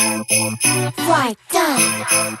Right done.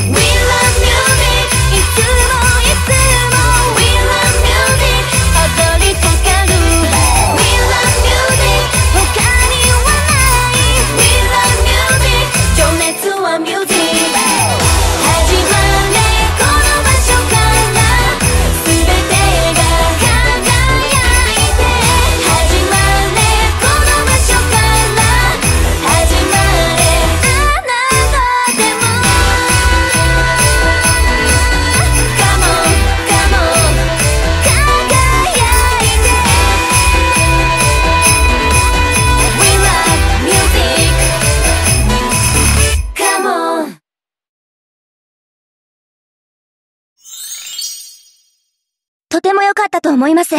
とても良かったと思います。